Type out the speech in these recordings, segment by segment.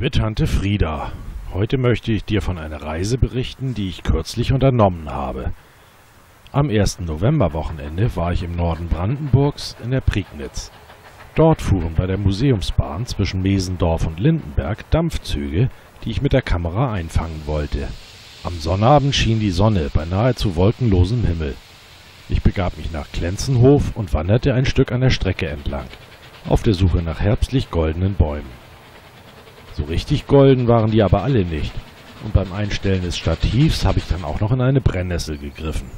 Liebe Tante Frieda, heute möchte ich dir von einer Reise berichten, die ich kürzlich unternommen habe. Am 1. Novemberwochenende war ich im Norden Brandenburgs in der Prignitz. Dort fuhren bei der Museumsbahn zwischen Mesendorf und Lindenberg Dampfzüge, die ich mit der Kamera einfangen wollte. Am Sonnabend schien die Sonne bei nahezu wolkenlosem Himmel. Ich begab mich nach Klenzenhof und wanderte ein Stück an der Strecke entlang, auf der Suche nach herbstlich goldenen Bäumen. So richtig golden waren die aber alle nicht. Und beim Einstellen des Stativs habe ich dann auch noch in eine Brennnessel gegriffen.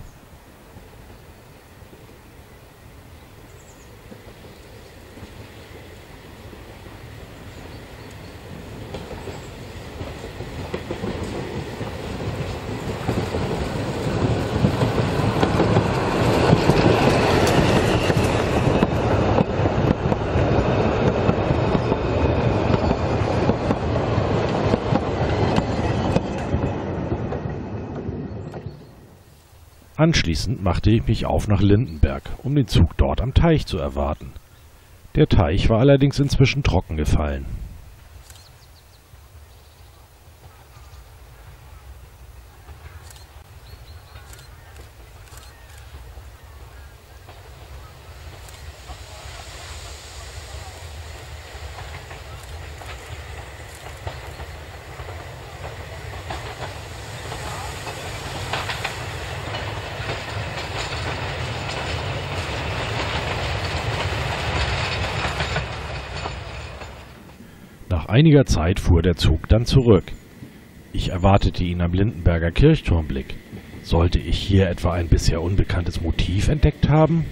Anschließend machte ich mich auf nach Lindenberg, um den Zug dort am Teich zu erwarten. Der Teich war allerdings inzwischen trocken gefallen. Einiger Zeit fuhr der Zug dann zurück. Ich erwartete ihn am Lindenberger Kirchturmblick. Sollte ich hier etwa ein bisher unbekanntes Motiv entdeckt haben?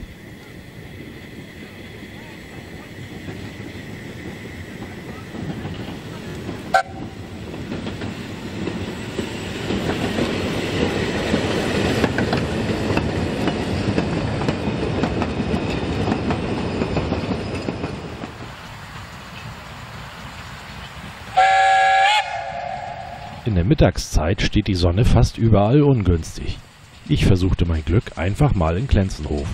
Mittagszeit steht die Sonne fast überall ungünstig. Ich versuchte mein Glück einfach mal in Klenzenhof.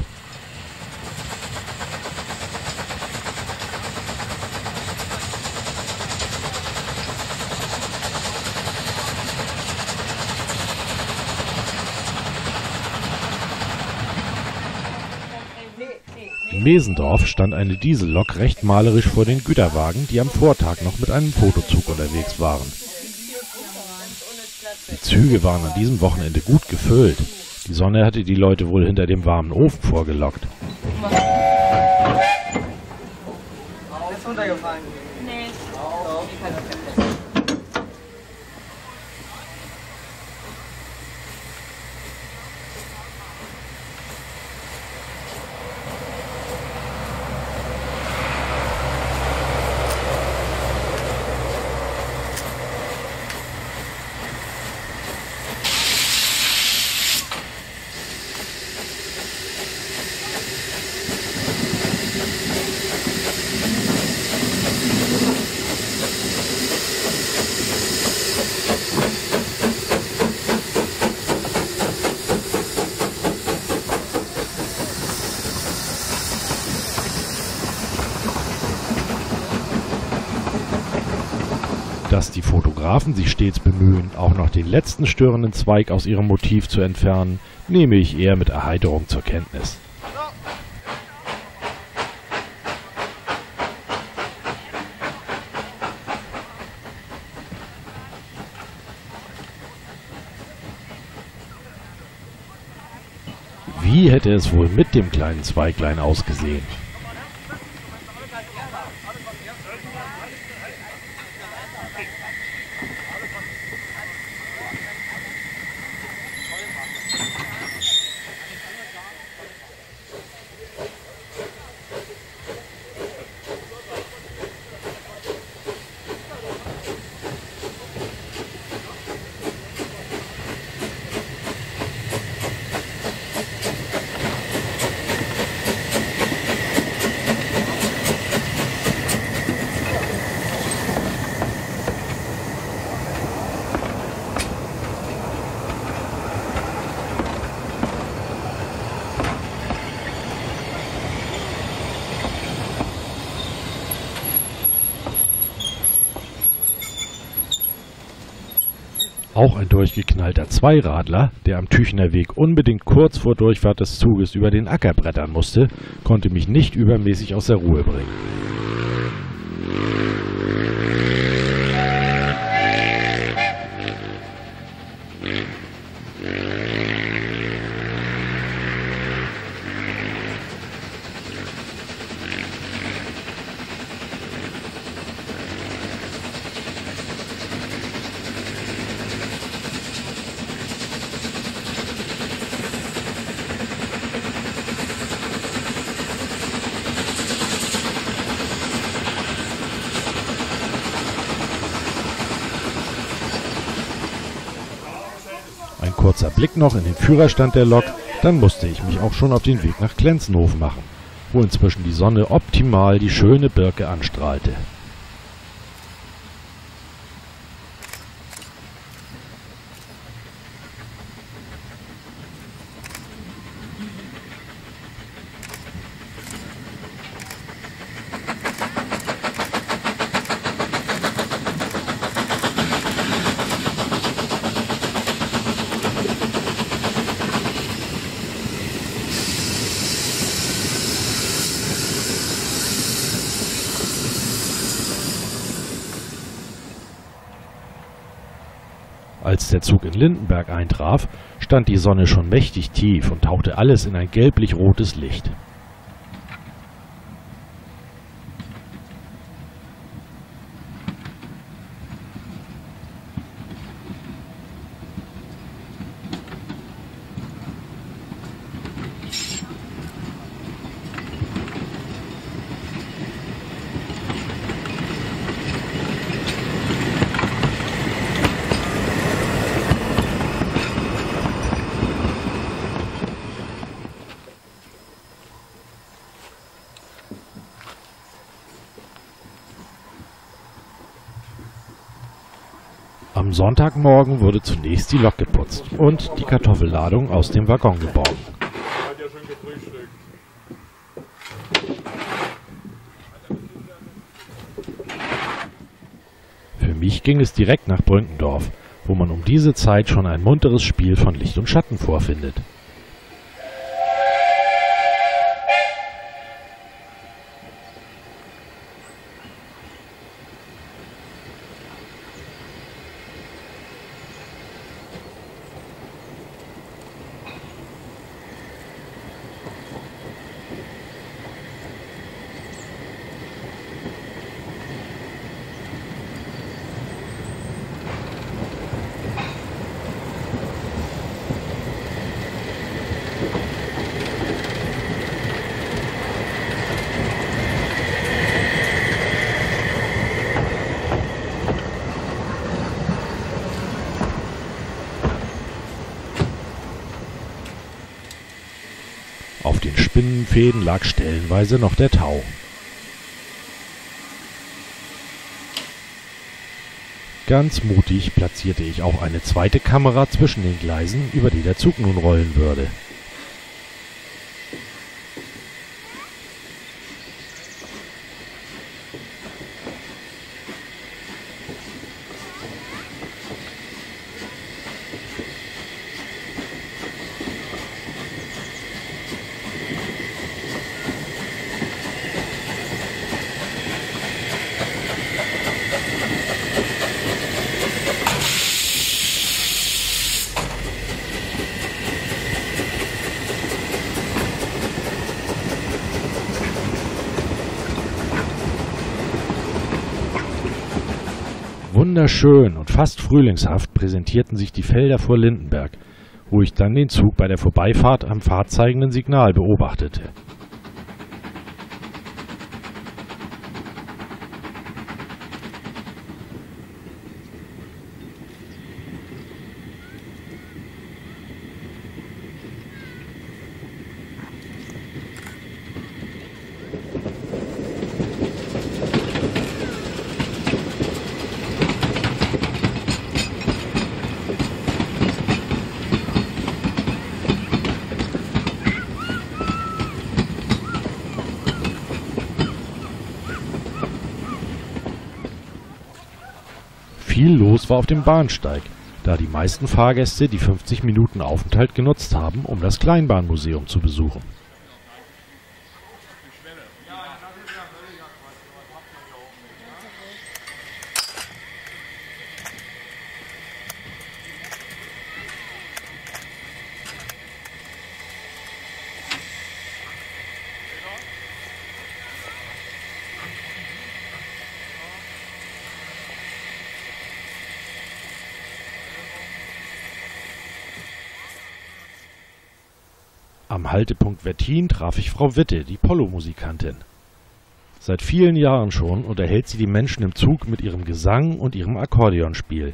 In Mesendorf stand eine Diesellok recht malerisch vor den Güterwagen, die am Vortag noch mit einem Fotozug unterwegs waren. Die Züge waren an diesem Wochenende gut gefüllt. Die Sonne hatte die Leute wohl hinter dem warmen Ofen vorgelockt. Ist runtergefallen. Nee. Dass die Fotografen sich stets bemühen, auch noch den letzten störenden Zweig aus ihrem Motiv zu entfernen, nehme ich eher mit Erheiterung zur Kenntnis. Wie hätte es wohl mit dem kleinen Zweiglein ausgesehen? Auch ein durchgeknallter Zweiradler, der am Tüchener Weg unbedingt kurz vor Durchfahrt des Zuges über den Acker brettern musste, konnte mich nicht übermäßig aus der Ruhe bringen. Ein kurzer Blick noch in den Führerstand der Lok, dann musste ich mich auch schon auf den Weg nach Klenzenhofen machen, wo inzwischen die Sonne optimal die schöne Birke anstrahlte. Als der Zug in Lindenberg eintraf, stand die Sonne schon mächtig tief und tauchte alles in ein gelblich-rotes Licht. Am Sonntagmorgen wurde zunächst die Lok geputzt und die Kartoffelladung aus dem Waggon geborgen. Für mich ging es direkt nach Brünkendorf, wo man um diese Zeit schon ein munteres Spiel von Licht und Schatten vorfindet. Auf den Spinnenfäden lag stellenweise noch der Tau. Ganz mutig platzierte ich auch eine zweite Kamera zwischen den Gleisen, über die der Zug nun rollen würde. Wunderschön und fast frühlingshaft präsentierten sich die Felder vor Lindenberg, wo ich dann den Zug bei der Vorbeifahrt am fahrzeigenden Signal beobachtete. Los war auf dem Bahnsteig, da die meisten Fahrgäste die 50 Minuten Aufenthalt genutzt haben, um das Kleinbahnmuseum zu besuchen. Am Haltepunkt Wettin traf ich Frau Witte, die Pollo-Musikantin. Seit vielen Jahren schon unterhält sie die Menschen im Zug mit ihrem Gesang und ihrem Akkordeonspiel.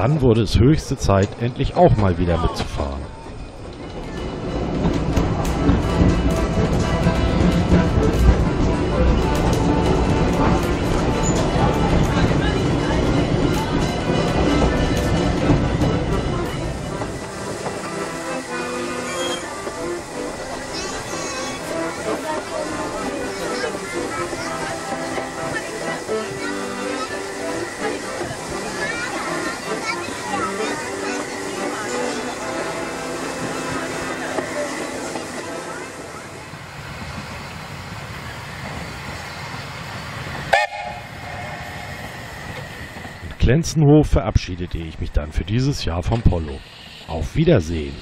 Dann wurde es höchste Zeit, endlich auch mal wieder mitzufahren. Klenzenhof verabschiedete ich mich dann für dieses Jahr vom Polo. Auf Wiedersehen!